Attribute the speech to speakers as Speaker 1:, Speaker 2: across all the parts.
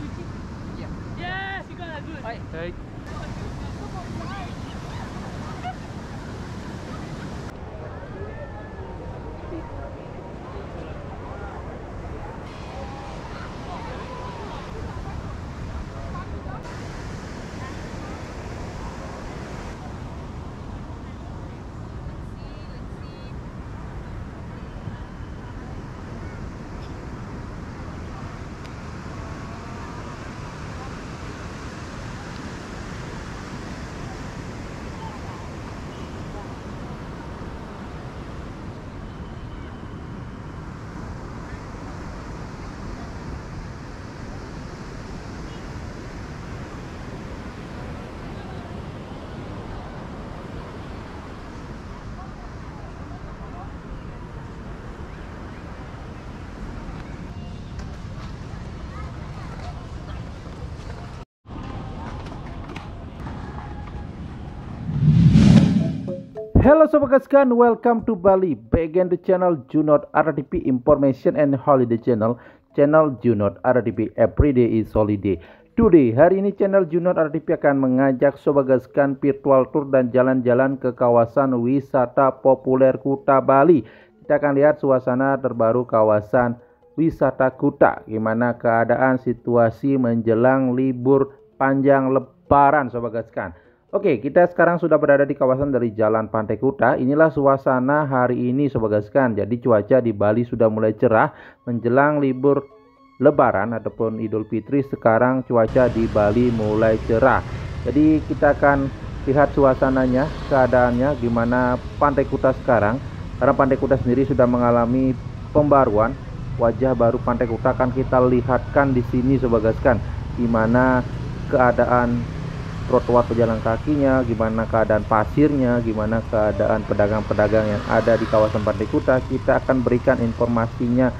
Speaker 1: give me. Yeah. Yes, you got that good.
Speaker 2: Hey.
Speaker 3: Hello Sobat Gaskan, welcome to Bali. Back again the channel Junot RTP Information and Holiday Channel. Channel Junot RTP Everyday is Holiday. Today, hari ini channel Junot RTP akan mengajak Sobat Gaskan virtual tour dan jalan-jalan ke kawasan wisata populer Kuta Bali. Kita akan lihat suasana terbaru kawasan wisata Kuta. Gimana keadaan situasi menjelang libur panjang lebaran Sobat Gaskan. Oke, kita sekarang sudah berada di kawasan dari Jalan Pantai Kuta. Inilah suasana hari ini Sobat Gaskan. Jadi cuaca di Bali sudah mulai cerah menjelang libur Lebaran ataupun Idul Fitri. Sekarang cuaca di Bali mulai cerah. Jadi kita akan lihat suasananya, keadaannya gimana Pantai Kuta sekarang. Karena Pantai Kuta sendiri sudah mengalami pembaruan. Wajah baru Pantai Kuta akan kita lihatkan di sini Sobat Gaskan. Gimana keadaan trotoar pejalan kakinya, gimana keadaan pasirnya, gimana keadaan pedagang-pedagang yang ada di kawasan Pantai Kuta, kita akan berikan informasinya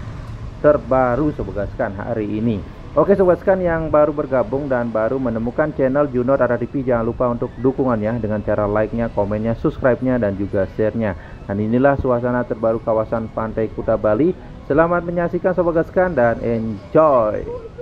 Speaker 3: terbaru Sobat hari ini. Oke Sobat yang baru bergabung dan baru menemukan channel Junor RTP jangan lupa untuk dukungannya dengan cara like-nya, komennya, subscribe-nya dan juga share-nya. Dan inilah suasana terbaru kawasan Pantai Kuta Bali. Selamat menyaksikan Sobat dan enjoy.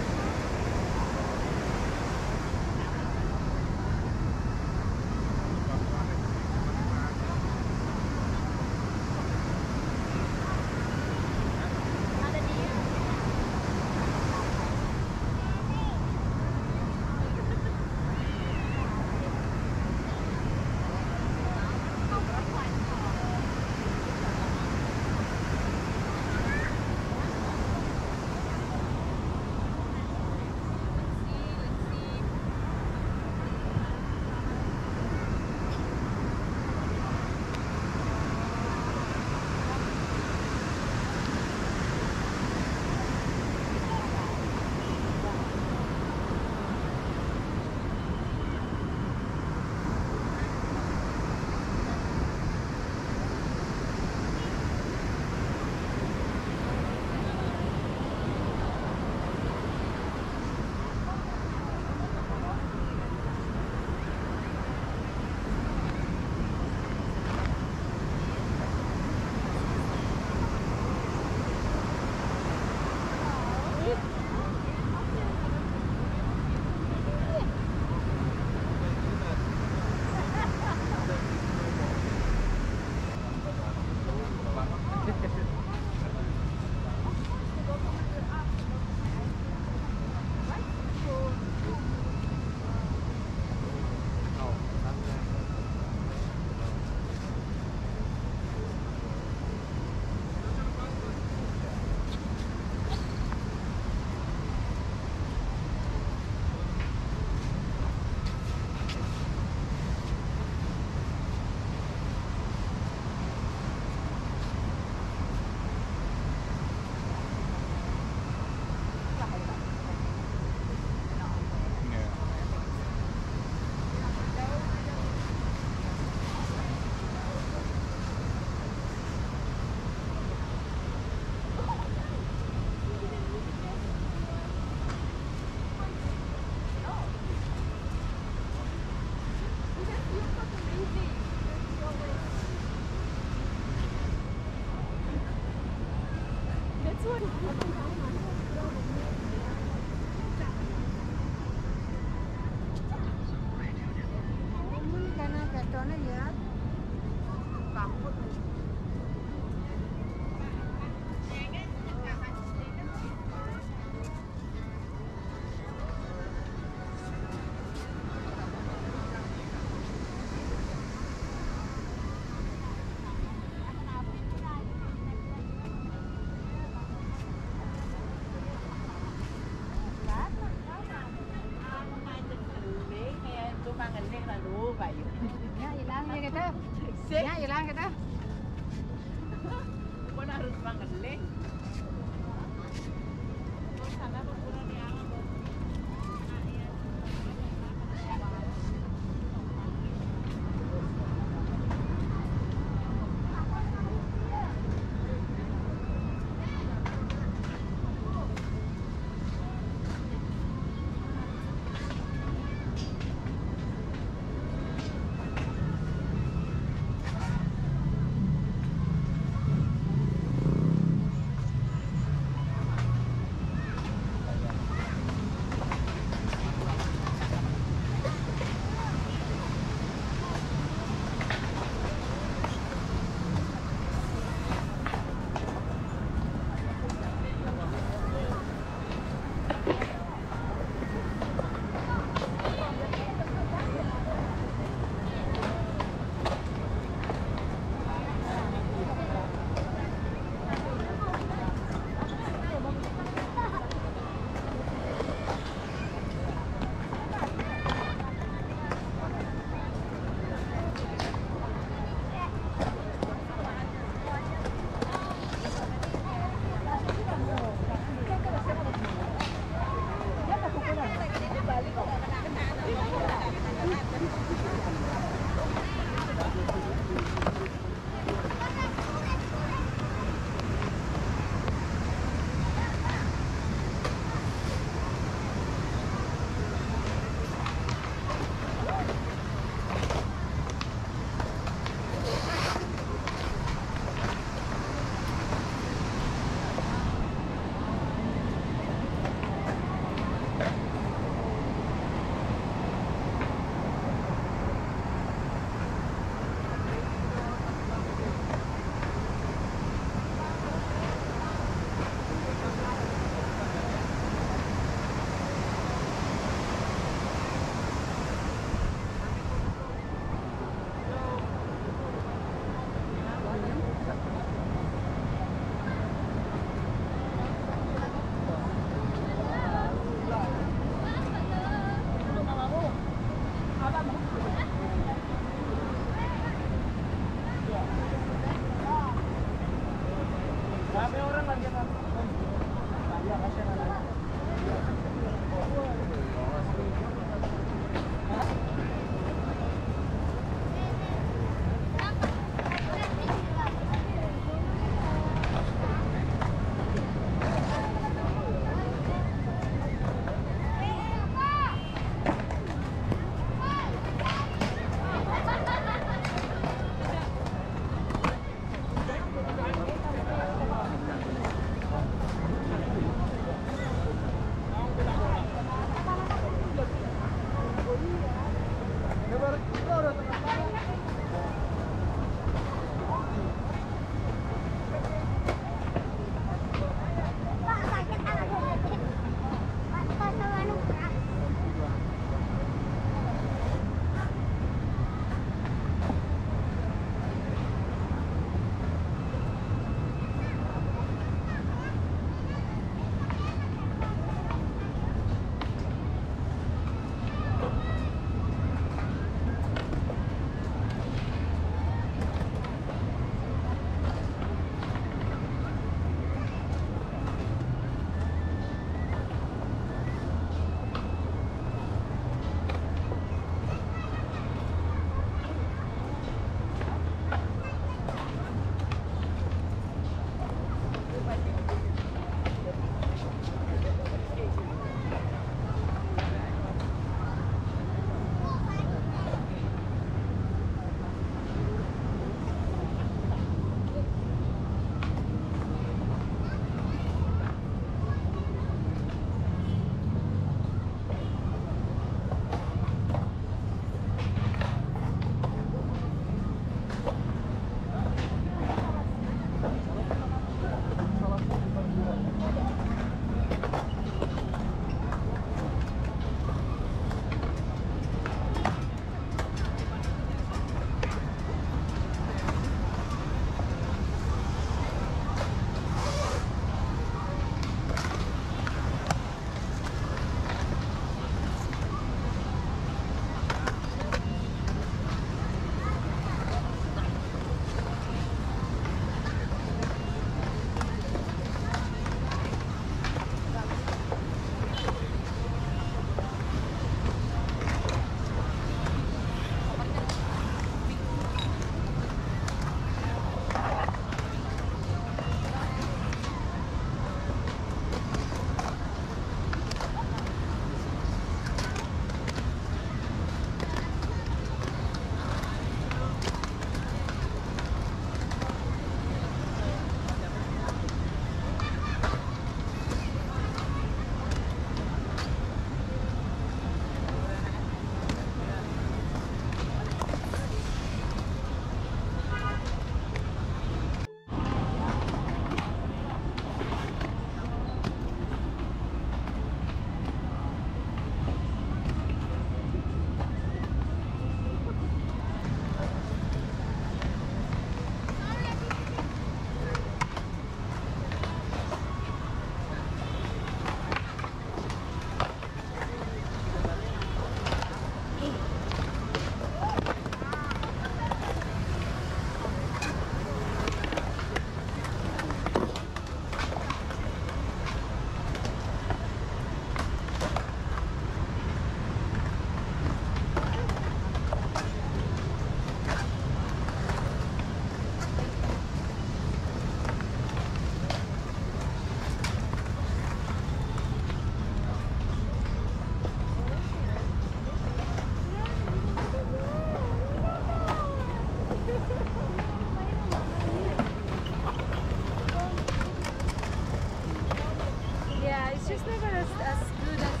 Speaker 1: she's never as, as good
Speaker 2: as...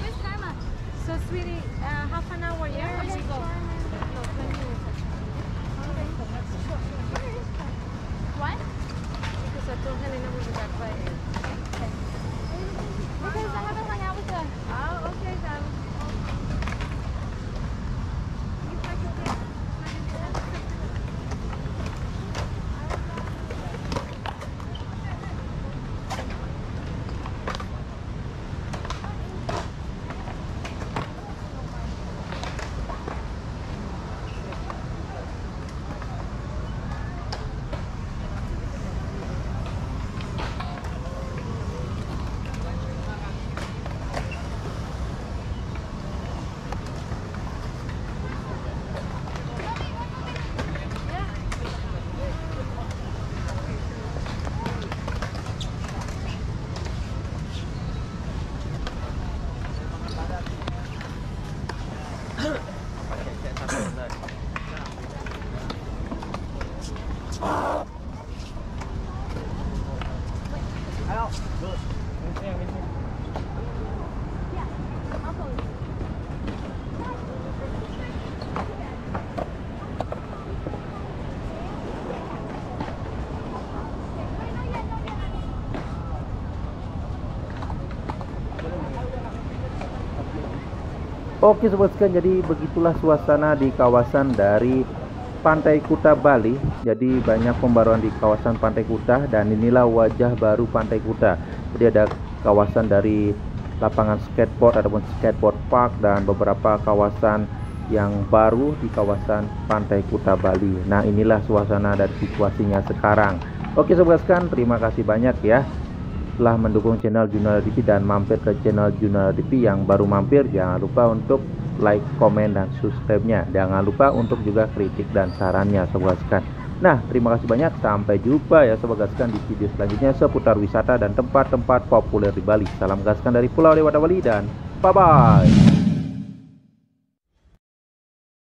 Speaker 1: Where's Karma? So, sweetie,
Speaker 2: uh, half an hour, yeah? Where is she go? No, 20
Speaker 3: Oke sobat sekalian, jadi begitulah suasana di kawasan dari Pantai Kuta Bali. Jadi banyak pembaruan di kawasan Pantai Kuta dan inilah wajah baru Pantai Kuta. Jadi ada kawasan dari lapangan skateboard ataupun skateboard park dan beberapa kawasan yang baru di kawasan Pantai Kuta Bali. Nah, inilah suasana dan situasinya sekarang. Oke sobat sekalian, terima kasih banyak ya telah mendukung channel Jurnal TV dan mampir ke channel Jurnal TV yang baru mampir. Jangan lupa untuk like, komen, dan subscribe-nya. Jangan lupa untuk juga kritik dan sarannya sobat sekalian nah terima kasih banyak. Sampai jumpa ya sobat sekalian di video selanjutnya. Seputar wisata dan tempat-tempat populer di Bali. Salam gaskan dari Pulau Dewata Bali dan bye-bye